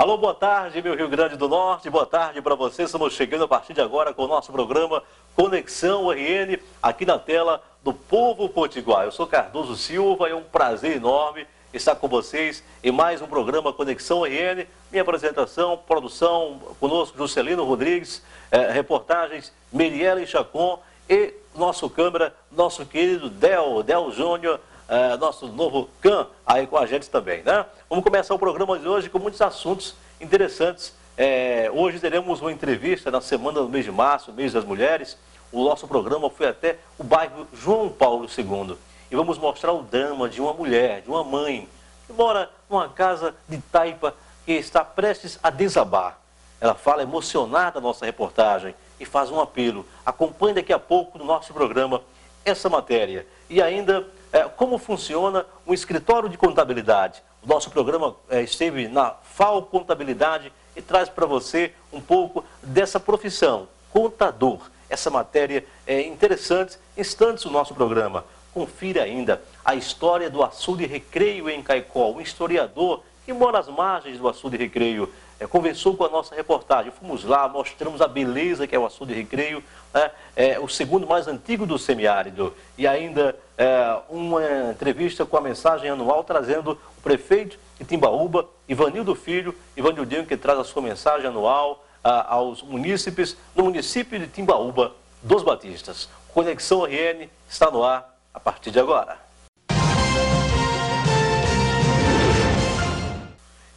Alô, boa tarde, meu Rio Grande do Norte, boa tarde para você. Estamos chegando a partir de agora com o nosso programa Conexão RN, aqui na tela do Povo Potiguar. Eu sou Cardoso Silva e é um prazer enorme estar com vocês em mais um programa Conexão RN. Minha apresentação, produção, conosco Juscelino Rodrigues, eh, reportagens Meriela Chacon e nosso câmera, nosso querido Del, Del Júnior, é, nosso novo CAN aí com a gente também, né? Vamos começar o programa de hoje com muitos assuntos interessantes. É, hoje teremos uma entrevista na semana do mês de março, mês das mulheres. O nosso programa foi até o bairro João Paulo II. E vamos mostrar o drama de uma mulher, de uma mãe, que mora numa casa de taipa que está prestes a desabar. Ela fala emocionada na nossa reportagem e faz um apelo. Acompanhe daqui a pouco no nosso programa essa matéria. E ainda é, como funciona um escritório de contabilidade. O nosso programa é, esteve na FAO Contabilidade e traz para você um pouco dessa profissão, contador. Essa matéria é interessante, instantes do nosso programa. Confira ainda a história do açude recreio em Caicó, um historiador que mora às margens do açude recreio é, conversou com a nossa reportagem. Fomos lá, mostramos a beleza que é o açude recreio, né? é, o segundo mais antigo do semiárido. E ainda é, uma entrevista com a mensagem anual trazendo o prefeito de Timbaúba, Ivanildo Filho, Ivanildinho, que traz a sua mensagem anual a, aos munícipes no município de Timbaúba dos Batistas. Conexão RN está no ar a partir de agora.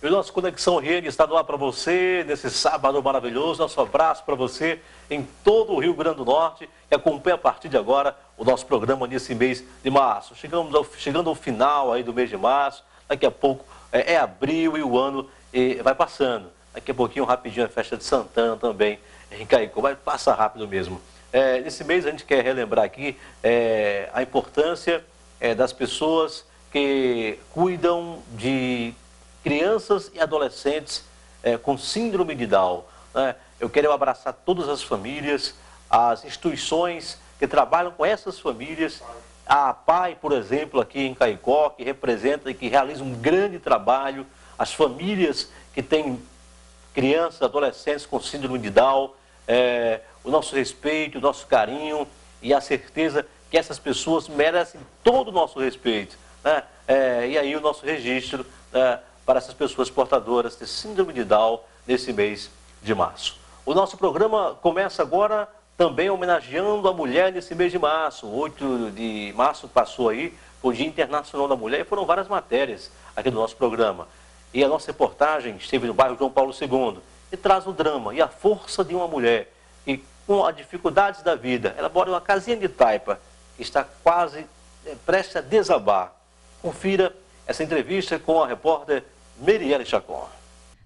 E o nosso Conexão Rede está no ar para você nesse sábado maravilhoso. Nosso abraço para você em todo o Rio Grande do Norte que acompanha a partir de agora o nosso programa nesse mês de março. Chegamos ao, chegando ao final aí do mês de março, daqui a pouco é, é abril e o ano e vai passando. Daqui a pouquinho, rapidinho, a festa de Santana também em Caicó. Vai passar rápido mesmo. É, nesse mês a gente quer relembrar aqui é, a importância é, das pessoas que cuidam de crianças e adolescentes é, com síndrome de Down. Né? Eu quero abraçar todas as famílias, as instituições que trabalham com essas famílias. A PAI, por exemplo, aqui em Caicó, que representa e que realiza um grande trabalho. As famílias que têm crianças, adolescentes com síndrome de Down. É, o nosso respeito, o nosso carinho e a certeza que essas pessoas merecem todo o nosso respeito. Né? É, e aí o nosso registro né, para essas pessoas portadoras de síndrome de Down nesse mês de março. O nosso programa começa agora também homenageando a mulher nesse mês de março. 8 de março passou aí, o Dia Internacional da Mulher, e foram várias matérias aqui no nosso programa. E a nossa reportagem esteve no bairro João Paulo II e traz o drama e a força de uma mulher e com as dificuldades da vida. Ela mora em uma casinha de taipa que está quase é, prestes a desabar. Confira essa entrevista com a repórter Merielle Chacon.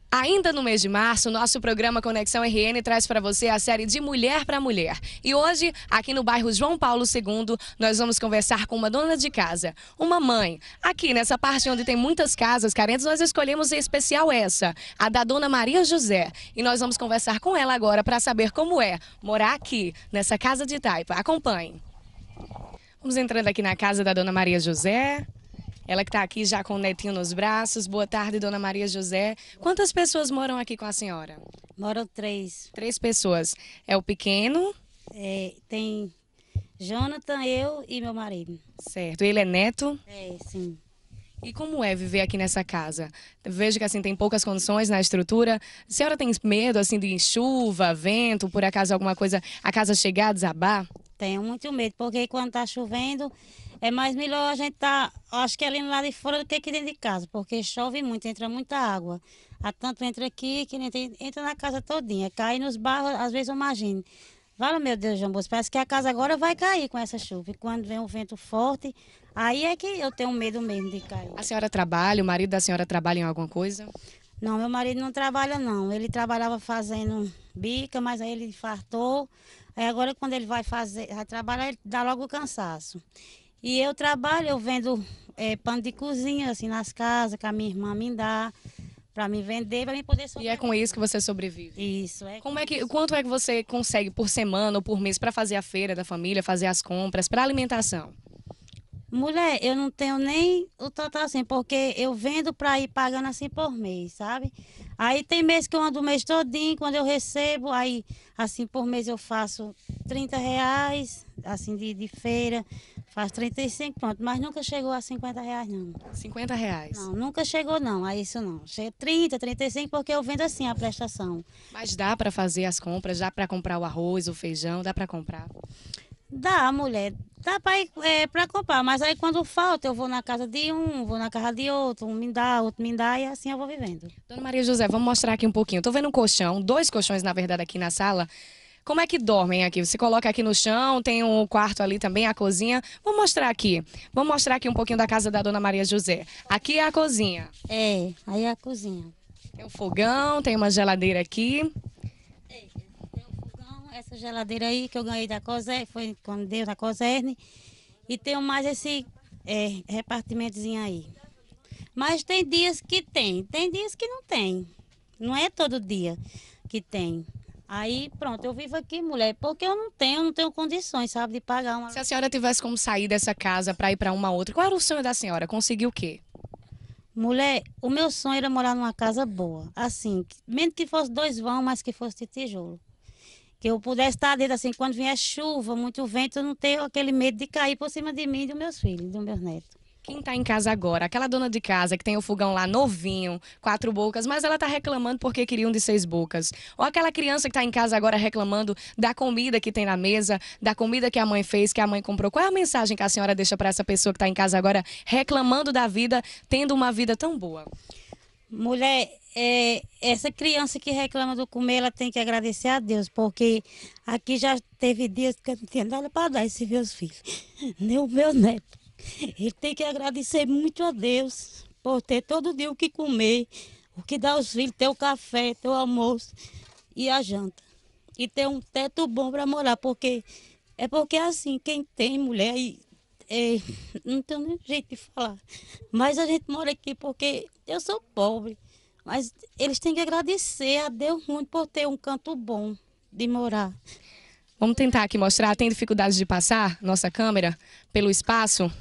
Ainda no mês de março, nosso programa Conexão RN traz para você a série de Mulher para Mulher. E hoje, aqui no bairro João Paulo II, nós vamos conversar com uma dona de casa, uma mãe. Aqui nessa parte onde tem muitas casas carentes, nós escolhemos em especial essa, a da dona Maria José. E nós vamos conversar com ela agora para saber como é morar aqui, nessa casa de Taipa. Acompanhe. Vamos entrando aqui na casa da dona Maria José. Ela que está aqui já com o netinho nos braços. Boa tarde, dona Maria José. Quantas pessoas moram aqui com a senhora? Moram três. Três pessoas. É o pequeno? É, tem Jonathan, eu e meu marido. Certo. Ele é neto? É, sim. E como é viver aqui nessa casa? Vejo que assim tem poucas condições na estrutura. A senhora tem medo assim de chuva, vento, por acaso alguma coisa, a casa chegar a desabar? Tenho muito medo, porque quando está chovendo, é mais melhor a gente tá, acho que ali no lado de fora do que aqui dentro de casa, porque chove muito, entra muita água. Há tanto entra aqui que entra na casa todinha, cai nos barros, às vezes eu imagino. Fala, meu Deus, João Bosco, parece que a casa agora vai cair com essa chuva. E quando vem um vento forte, aí é que eu tenho medo mesmo de cair. A senhora trabalha, o marido da senhora trabalha em alguma coisa? Não, meu marido não trabalha não. Ele trabalhava fazendo bica, mas aí ele fartou. Aí agora quando ele vai fazer, vai trabalhar, ele dá logo o cansaço. E eu trabalho, eu vendo é, pano de cozinha, assim, nas casas, que a minha irmã me dá para me vender, para me poder sobreviver. E é com isso que você sobrevive? Isso. É Como é que, quanto é que você consegue por semana ou por mês para fazer a feira da família, fazer as compras, para alimentação? Mulher, eu não tenho nem o total assim, porque eu vendo para ir pagando assim por mês, sabe? Aí tem mês que eu ando o mês todinho, quando eu recebo, aí assim por mês eu faço 30 reais, assim de, de feira, faço 35, pronto, mas nunca chegou a 50 reais não. 50 reais? Não, nunca chegou não, a isso não. Chega 30, 35 porque eu vendo assim a prestação. Mas dá para fazer as compras, dá para comprar o arroz, o feijão, dá para comprar? Dá, mulher. Dá para é, pra comprar, mas aí quando falta, eu vou na casa de um, vou na casa de outro, um me dá, outro me dá, e assim eu vou vivendo. Dona Maria José, vamos mostrar aqui um pouquinho. Tô vendo um colchão, dois colchões, na verdade, aqui na sala. Como é que dormem aqui? Você coloca aqui no chão, tem um quarto ali também, a cozinha. Vamos mostrar aqui. Vamos mostrar aqui um pouquinho da casa da Dona Maria José. Aqui é a cozinha. É, aí é a cozinha. Tem um fogão, tem uma geladeira aqui essa geladeira aí que eu ganhei da COSERN, foi quando deu da COSERN. E tenho mais esse é, repartimentozinho aí. Mas tem dias que tem, tem dias que não tem. Não é todo dia que tem. Aí, pronto, eu vivo aqui, mulher, porque eu não tenho, não tenho condições, sabe, de pagar uma. Se a senhora tivesse como sair dessa casa para ir para uma outra, qual era o sonho da senhora? Conseguir o quê? Mulher, o meu sonho era morar numa casa boa, assim, mesmo que fosse dois vão, mas que fosse de tijolo que eu pudesse estar dentro assim, quando vier chuva, muito vento, eu não tenho aquele medo de cair por cima de mim e dos meus filhos, dos meus netos. Quem está em casa agora, aquela dona de casa que tem o fogão lá novinho, quatro bocas, mas ela está reclamando porque queria um de seis bocas. Ou aquela criança que está em casa agora reclamando da comida que tem na mesa, da comida que a mãe fez, que a mãe comprou. Qual é a mensagem que a senhora deixa para essa pessoa que está em casa agora reclamando da vida, tendo uma vida tão boa? Mulher, é, essa criança que reclama do comer, ela tem que agradecer a Deus, porque aqui já teve dias que eu não tinha nada para dar esses meus filhos, nem o meu neto. Ele tem que agradecer muito a Deus por ter todo dia o que comer, o que dá aos filhos, ter o café, ter o almoço e a janta. E ter um teto bom para morar, porque é porque assim, quem tem mulher e é, não tenho nem jeito de falar. Mas a gente mora aqui porque eu sou pobre. Mas eles têm que agradecer a Deus muito por ter um canto bom de morar. Vamos tentar aqui mostrar. Tem dificuldade de passar nossa câmera pelo espaço?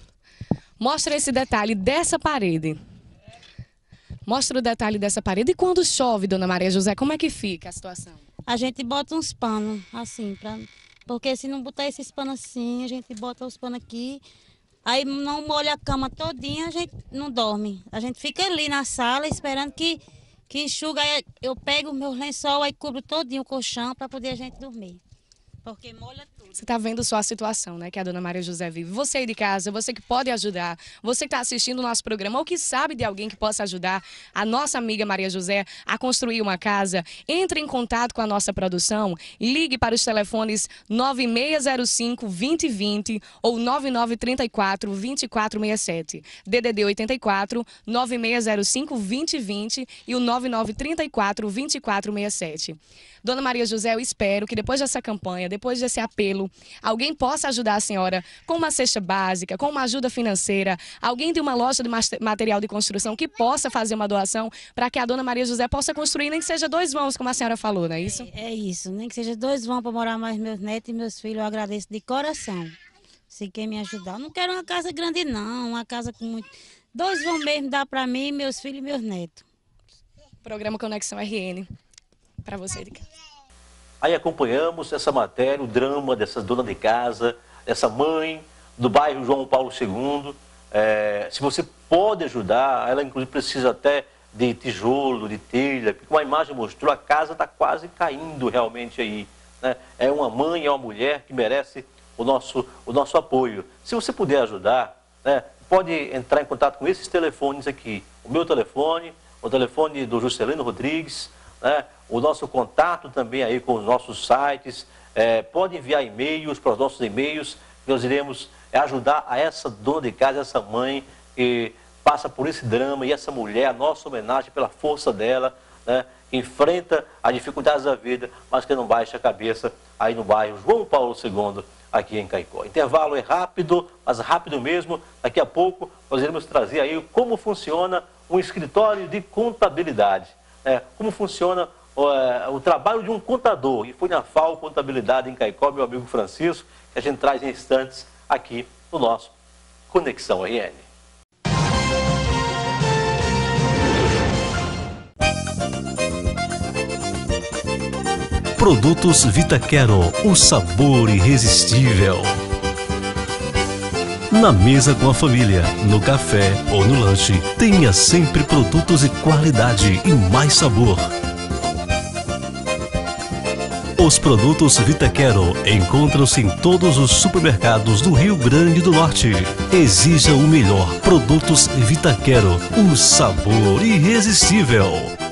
Mostra esse detalhe dessa parede. Mostra o detalhe dessa parede. E quando chove, dona Maria José, como é que fica a situação? A gente bota uns panos assim, pra... porque se não botar esses panos assim, a gente bota os panos aqui Aí não molha a cama todinha, a gente não dorme. A gente fica ali na sala esperando que, que enxuga. Aí eu pego o meu lençol e cubro todinho o colchão para poder a gente dormir. Porque molha. Você está vendo só a situação, né, que a dona Maria José vive. Você aí de casa, você que pode ajudar, você que está assistindo o nosso programa, ou que sabe de alguém que possa ajudar a nossa amiga Maria José a construir uma casa, entre em contato com a nossa produção, ligue para os telefones 9605 2020 ou 9934 2467. DDD 84 9605 2020 e o 9934 2467. Dona Maria José, eu espero que depois dessa campanha, depois desse apelo, alguém possa ajudar a senhora com uma cesta básica, com uma ajuda financeira, alguém de uma loja de material de construção que possa fazer uma doação para que a Dona Maria José possa construir, nem que seja dois vãos, como a senhora falou, não é isso? É, é isso, nem que seja dois vãos para morar mais meus netos e meus filhos, eu agradeço de coração. Se quer me ajudar. Eu não quero uma casa grande, não, uma casa com muito. Dois vão mesmo dar para mim, meus filhos e meus netos. Programa Conexão RN para você de casa. Aí acompanhamos essa matéria, o drama dessa dona de casa, essa mãe do bairro João Paulo II. É, se você pode ajudar, ela inclusive precisa até de tijolo, de telha, porque como a imagem mostrou, a casa está quase caindo realmente aí. Né? É uma mãe, é uma mulher que merece o nosso, o nosso apoio. Se você puder ajudar, né, pode entrar em contato com esses telefones aqui. O meu telefone, o telefone do Juscelino Rodrigues, né? o nosso contato também aí com os nossos sites. É, pode enviar e-mails para os nossos e-mails. Nós iremos ajudar a essa dona de casa, essa mãe que passa por esse drama e essa mulher, a nossa homenagem pela força dela, né, que enfrenta as dificuldades da vida, mas que não baixa a cabeça aí no bairro João Paulo II, aqui em Caicó. Intervalo é rápido, mas rápido mesmo. Daqui a pouco nós iremos trazer aí como funciona um escritório de contabilidade é, como funciona é, o trabalho de um contador. E foi na FAO Contabilidade em Caicó, meu amigo Francisco, que a gente traz em instantes aqui no nosso Conexão RN. Produtos Vita Quero, o sabor irresistível. Na mesa com a família, no café ou no lanche, tenha sempre produtos de qualidade e mais sabor. Os produtos Vitaquero encontram-se em todos os supermercados do Rio Grande do Norte. Exija o melhor. Produtos Vitaquero, o sabor irresistível.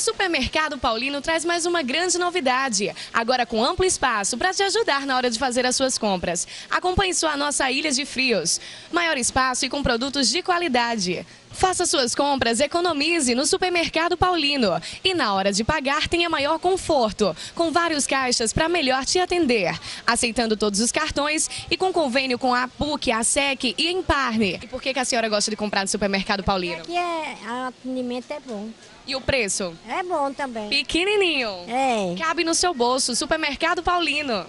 Supermercado Paulino traz mais uma grande novidade, agora com amplo espaço para te ajudar na hora de fazer as suas compras. Acompanhe sua nossa ilha de frios. Maior espaço e com produtos de qualidade. Faça suas compras, economize no Supermercado Paulino. E na hora de pagar, tenha maior conforto, com vários caixas para melhor te atender. Aceitando todos os cartões e com convênio com a PUC, a SEC e Emparne. E por que, que a senhora gosta de comprar no Supermercado Paulino? Aqui é, o atendimento é bom. E o preço? É bom também. Pequenininho. É. Cabe no seu bolso. Supermercado Paulino.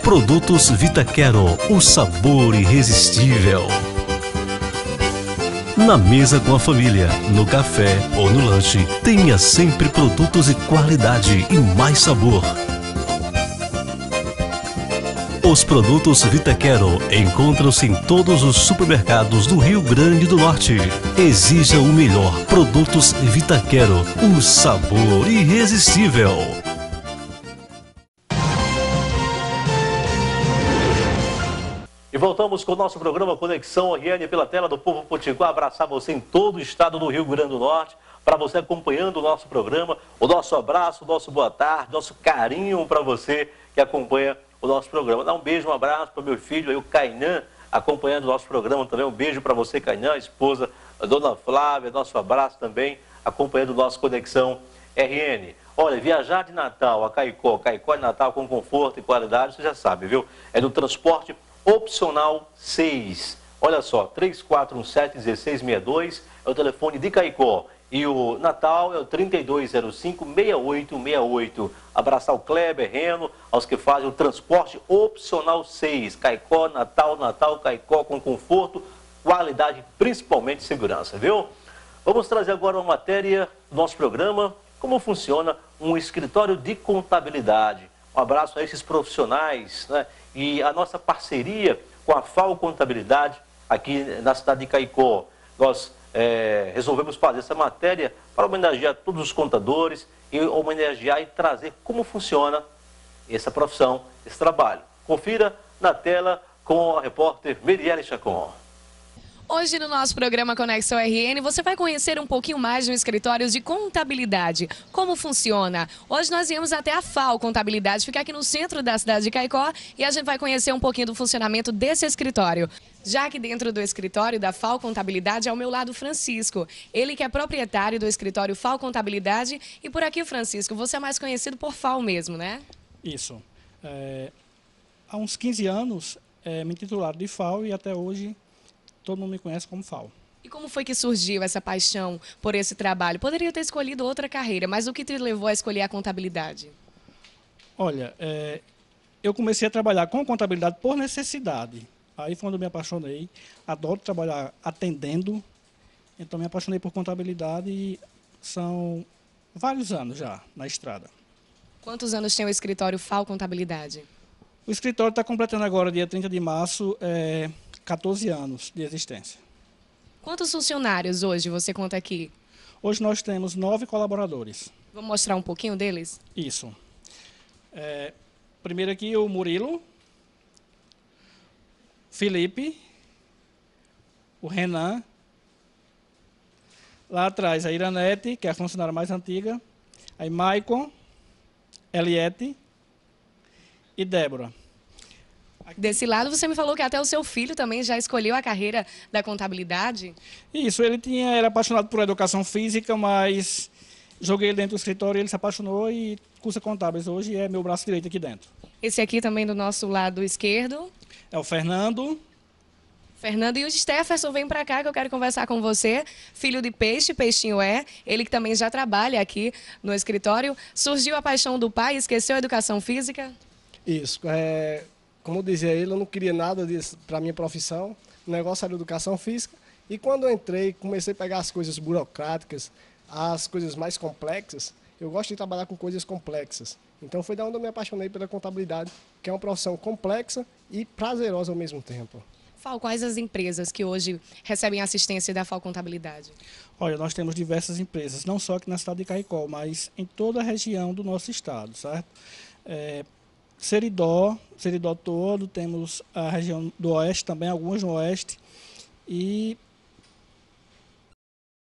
Produtos Vitaquero, o sabor irresistível. Na mesa com a família, no café ou no lanche, tenha sempre produtos de qualidade e mais sabor. Os produtos Vitaquero encontram-se em todos os supermercados do Rio Grande do Norte. Exija o melhor. Produtos Vitaquero, o sabor irresistível. E voltamos com o nosso programa Conexão RN pela tela do Povo Potiguar. Abraçar você em todo o estado do Rio Grande do Norte. Para você acompanhando o nosso programa, o nosso abraço, o nosso boa tarde, nosso carinho para você que acompanha o nosso programa. Dá um beijo, um abraço para meu filho aí, o Cainan, acompanhando o nosso programa também. Um beijo para você, Cainan, esposa da dona Flávia, nosso abraço também, acompanhando o nosso Conexão RN. Olha, viajar de Natal a Caicó, Caicó de Natal com conforto e qualidade, você já sabe, viu? É no transporte opcional 6. Olha só, 3417-1662 é o telefone de Caicó. E o Natal é o 3205-6868. Abraçar o Kleber, Reno, aos que fazem o transporte opcional 6. Caicó, Natal, Natal, Caicó com conforto, qualidade, principalmente segurança, viu? Vamos trazer agora uma matéria do nosso programa, como funciona um escritório de contabilidade. Um abraço a esses profissionais né? e a nossa parceria com a FAO Contabilidade aqui na cidade de Caicó. Nós é, resolvemos fazer essa matéria para homenagear todos os contadores e homenagear e trazer como funciona essa profissão, esse trabalho. Confira na tela com a repórter Merielle Chacon. Hoje no nosso programa Conexão RN, você vai conhecer um pouquinho mais de um escritório de contabilidade. Como funciona? Hoje nós viemos até a FAO Contabilidade, fica aqui no centro da cidade de Caicó, e a gente vai conhecer um pouquinho do funcionamento desse escritório. Já que dentro do escritório da FAO Contabilidade, ao meu lado Francisco. Ele que é proprietário do escritório FAO Contabilidade. E por aqui, Francisco, você é mais conhecido por FAO mesmo, né? Isso. É, há uns 15 anos, é, me titularam de FAO e até hoje todo mundo me conhece como FAO. E como foi que surgiu essa paixão por esse trabalho? Poderia ter escolhido outra carreira, mas o que te levou a escolher a contabilidade? Olha, é, eu comecei a trabalhar com contabilidade por necessidade. Aí foi quando eu me apaixonei. Adoro trabalhar atendendo. Então me apaixonei por contabilidade e são vários anos já na estrada. Quantos anos tem o escritório FAO Contabilidade? O escritório está completando agora, dia 30 de março, é, 14 anos de existência. Quantos funcionários hoje você conta aqui? Hoje nós temos nove colaboradores. Vamos mostrar um pouquinho deles? Isso. É, primeiro aqui o Murilo, Felipe, o Renan, lá atrás a Iranete, que é a funcionária mais antiga, aí Maicon, Eliette e Débora. Desse lado, você me falou que até o seu filho também já escolheu a carreira da contabilidade. Isso, ele tinha, era apaixonado por educação física, mas joguei ele dentro do escritório, ele se apaixonou e cursa contábeis hoje é meu braço direito aqui dentro. Esse aqui também do nosso lado esquerdo. É o Fernando. Fernando e o Stefferson, vem para cá que eu quero conversar com você. Filho de peixe, peixinho é. Ele que também já trabalha aqui no escritório. Surgiu a paixão do pai, esqueceu a educação física? Isso. É, como dizia ele, eu não queria nada disso para minha profissão. O negócio era educação física. E quando eu entrei, comecei a pegar as coisas burocráticas, as coisas mais complexas, eu gosto de trabalhar com coisas complexas. Então foi da onde eu me apaixonei pela contabilidade, que é uma profissão complexa e prazerosa ao mesmo tempo. Fal, quais as empresas que hoje recebem assistência da FAO Contabilidade? Olha, nós temos diversas empresas, não só aqui na cidade de Caicó, mas em toda a região do nosso estado, certo? É, Seridó, Seridó todo, temos a região do oeste também, algumas no oeste, e